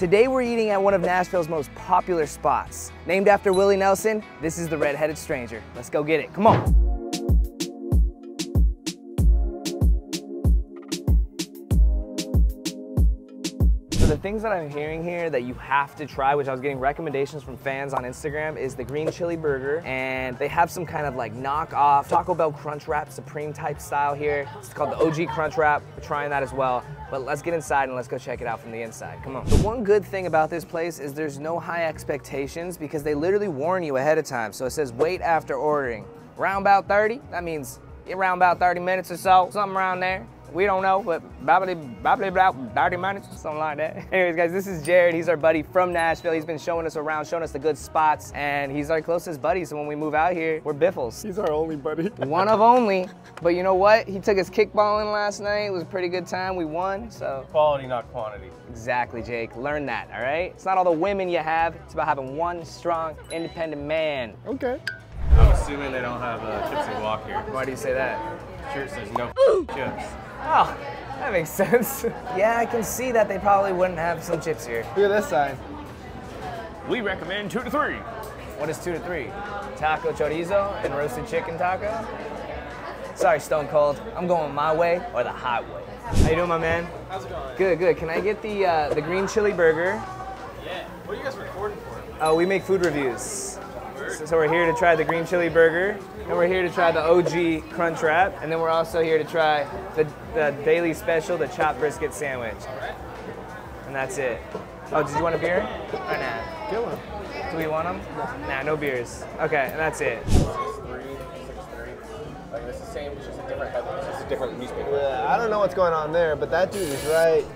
Today we're eating at one of Nashville's most popular spots. Named after Willie Nelson, this is the Red-Headed Stranger. Let's go get it, come on. Things that I'm hearing here that you have to try, which I was getting recommendations from fans on Instagram, is the green chili burger. And they have some kind of like knockoff Taco Bell Crunch Wrap Supreme type style here. It's called the OG Crunch Wrap. We're trying that as well. But let's get inside and let's go check it out from the inside. Come on. The one good thing about this place is there's no high expectations because they literally warn you ahead of time. So it says wait after ordering. Round about 30, that means around about 30 minutes or so, something around there. We don't know, but probably, probably about 30 minutes, something like that. Anyways, guys, this is Jared. He's our buddy from Nashville. He's been showing us around, showing us the good spots, and he's our closest buddy. So when we move out here, we're biffles. He's our only buddy. One of only. But you know what? He took us kickballing last night. It was a pretty good time. We won, so. Quality, not quantity. Exactly, Jake. Learn that, all right? It's not all the women you have. It's about having one strong, independent man. Okay. I'm assuming they don't have uh, chips and guac here. Why do you say that? Shirt says no chips. Oh, that makes sense. yeah, I can see that they probably wouldn't have some chips here. Look at this sign. We recommend two to three. What is two to three? Taco chorizo and roasted chicken taco? Sorry, Stone Cold. I'm going my way or the highway. How you doing, my man? How's it going? Good, good. Can I get the uh, the green chili burger? Yeah. What are you guys recording for? Oh, we make food reviews. So, so we're here to try the green chili burger, and we're here to try the OG crunch wrap, and then we're also here to try the, the daily special, the chopped brisket sandwich. And that's it. Oh, did you want a beer? Or nah? Get one. Do we want them? Nah, no beers. Okay, and that's it. Six three, six three. Like it's the same, it's just a different headline. It's just a different newspaper. Yeah, I don't know what's going on there, but that dude is right.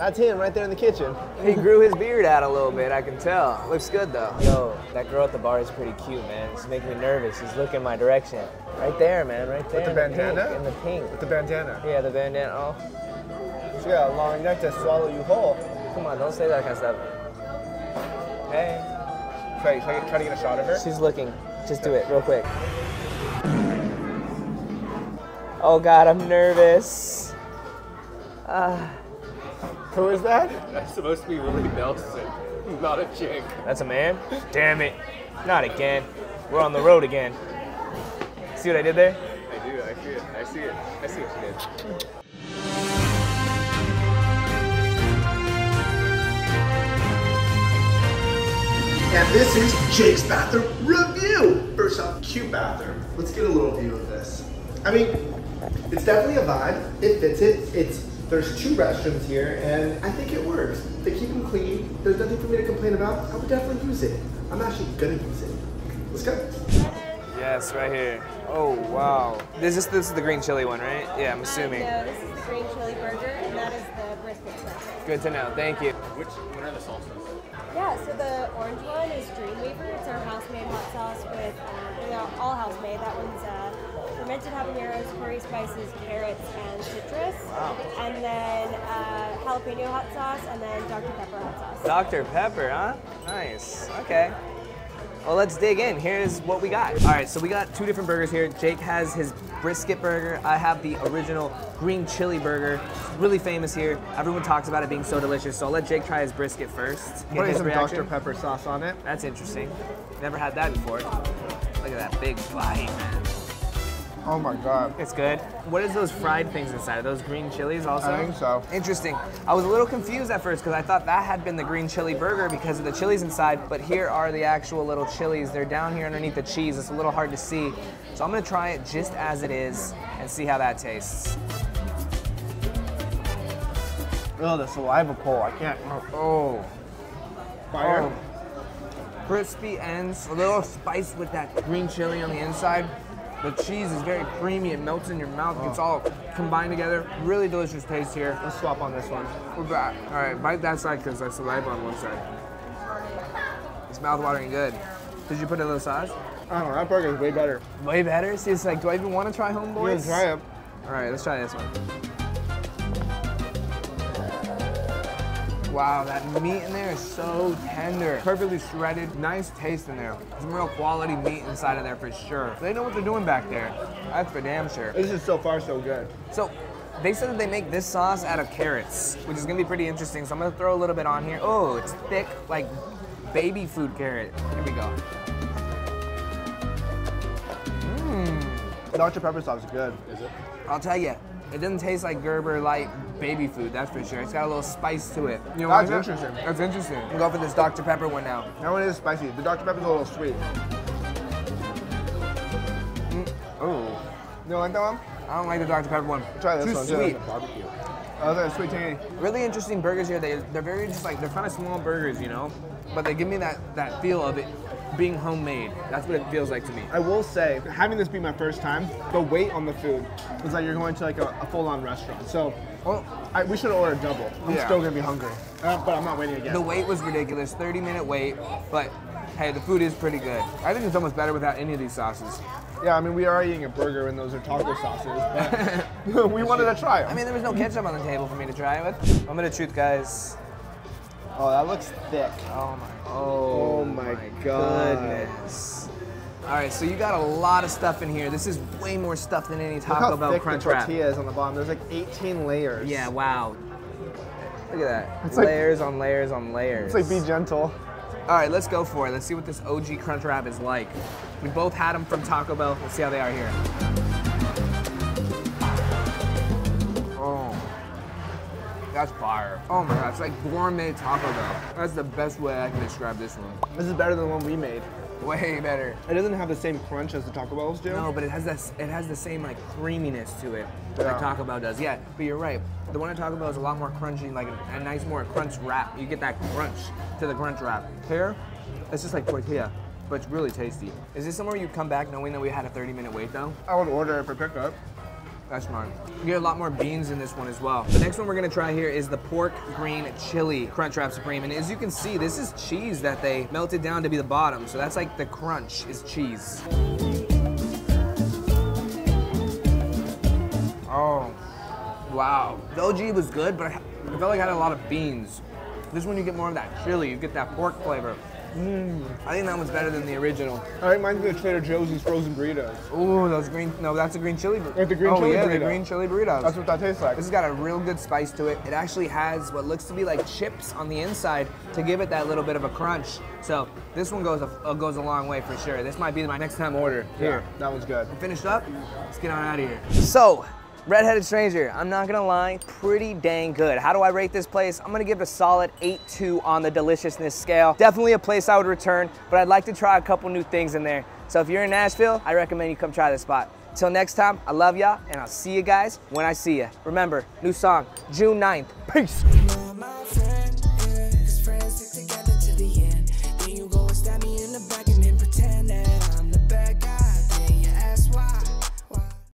That's him right there in the kitchen. He grew his beard out a little bit, I can tell. Looks good though. Yo, that girl at the bar is pretty cute, man. She's making me nervous. She's looking my direction. Right there, man, right there. With the in bandana? pink, In the pink. With the bandana. Yeah, the bandana. Oh, She got a long neck to swallow you whole. come on, don't say that kind of stuff. Hey. Try, try, try to get a shot of her. She's looking. Just do it real quick. Oh God, I'm nervous. Ah, Who is that? That's supposed to be Willie Nelson, not a chick. that's a man? Damn it. Not again. We're on the road again. See what I did there? I do. I see it. I see it. I see what you did. And this is Jake's bathroom review. First off, cute bathroom. Let's get a little view of this. I mean, it's definitely a vibe. It fits it. It's there's two restrooms here, and I think it works. They keep them clean. There's nothing for me to complain about. I would definitely use it. I'm actually gonna use it. Let's go. Yes, right here. Oh wow. This is this is the green chili one, right? Yeah, I'm assuming. No, this is the green chili burger, and that is the brisket burger. Good to know. Thank you. Which what are the salsas? Yeah, so the orange one is Dreamweaver. It's our house-made hot sauce with, um, you know, all house-made. That one's uh, fermented habaneros, curry spices, carrots, and citrus. And then uh, jalapeno hot sauce, and then Dr. Pepper hot sauce. Dr. Pepper, huh? Nice. Okay. Well, let's dig in. Here's what we got. All right, so we got two different burgers here. Jake has his brisket burger. I have the original green chili burger. It's really famous here. Everyone talks about it being so delicious. So I'll let Jake try his brisket first. Get Putting his some reaction. Dr. Pepper sauce on it. That's interesting. Never had that before. Look at that big bite, man. Oh my god. It's good. What is those fried things inside? Are those green chilies also? I think so. Interesting. I was a little confused at first because I thought that had been the green chili burger because of the chilies inside, but here are the actual little chilies. They're down here underneath the cheese. It's a little hard to see. So I'm gonna try it just as it is and see how that tastes. Oh, the saliva pull. I can't. Oh. Fire. Oh. Crispy ends, a little spice with that green chili on the inside. The cheese is very creamy. It melts in your mouth. It's all combined together. Really delicious taste here. Let's swap on this one. We're back. All right, bite that side because there's saliva on one side. It's mouth-watering good. Did you put a little sauce? I don't know. That burger is way better. Way better. See, it's like, do I even want to try You Homeboys? can try it. All right, let's try this one. Wow, that meat in there is so tender. Perfectly shredded, nice taste in there. Some real quality meat inside of there for sure. They know what they're doing back there. That's for damn sure. This is so far so good. So, They said that they make this sauce out of carrots, which is gonna be pretty interesting. So I'm gonna throw a little bit on here. Oh, it's thick, like baby food carrot. Here we go. Mmm. Dr. Pepper sauce is good. Is it? I'll tell you, it doesn't taste like Gerber light baby food, that's for sure. It's got a little spice to it. You know That's what I mean? interesting. That's interesting. I'm gonna go for this Dr. Pepper one now. That one is spicy. The Dr. Pepper's a little sweet. Oh, You don't like that one? I don't like the Dr. Pepper one. Try this Too one, too. sweet. Barbecue. Oh, that's sweet tangy. Really interesting burgers here. They, they're very just like, they're kind of small burgers, you know? But they give me that, that feel of it being homemade. That's what it feels like to me. I will say, having this be my first time, the wait on the food was like you're going to like a, a full-on restaurant. So, Well, I, we should order double. I'm Yeah. still gonna be hungry, uh, but I'm not waiting again. the wait was ridiculous, 30 minute wait, but hey, the food is pretty good. I think it's almost better without any of these sauces. yeah, I mean we are eating a burger and those are taco sauces, but we wanted to try them. I mean, there was no ketchup on the table for me to try it with. I'm gonna truth, guys. Oh, that looks thick. Oh my. Oh my God. goodness. All right, so you got a lot of stuff in here. This is way more stuff than any Taco Look Taco how Bell thick the tortilla is on the bottom. There's like 18 layers. Yeah, wow. Look at that. It's like- layers on layers on layers. It's like be gentle. All right, let's go for it. Let's see what this OG Crunch Wrap is like. We both had them from Taco Bell. Let's see how they are here. That's fire. Oh my god, it's like gourmet Taco Bell. That's the best way I can describe this one. This is better than the one we made. Way better. It doesn't have the same crunch as the Taco Bells do. No, but it has this. It has the same like creaminess to it Yeah. that Taco Bell does. Yeah, but you're right. The one at Taco Bell is a lot more crunchy, like a, a nice more crunch wrap. You get that crunch to the crunch wrap. Here, it's just like tortilla, but it's really tasty. Is this somewhere you come back knowing that we had a 30 minute wait though? I would order it for pickup. That's smart. You get a lot more beans in this one as well. The next one we're gonna try here is the pork green chili crunch wrap supreme. And as you can see, this is cheese that they melted down to be the bottom. So that's like the crunch is cheese. Oh, wow. The OG was good, but I I felt like it had a lot of beans. This one you get more of that chili, you get that pork flavor. Mm, I think that one's better than the original. That reminds me of Trader Joe's frozen burritos. Ooh, those green, no, that's a green chili burrito. Like the green oh, chili yeah, the green chili burritos. That's what that tastes like. This has got a real good spice to it. It actually has what looks to be like chips on the inside to give it that little bit of a crunch. So this one goes a, uh, goes a long way for sure. This might be my next time order. Yeah, that one's good. Finished up? Let's get on out of here. So, Redheaded Stranger, I'm not gonna lie, pretty dang good. How do I rate this place? I'm gonna give it a solid 8-2 on the deliciousness scale. Definitely a place I would return, but I'd like to try a couple new things in there. So if you're in Nashville, I recommend you come try this spot. Till next time, I love y'all, and I'll see you guys when I see you. Remember, new song, June 9th. Peace.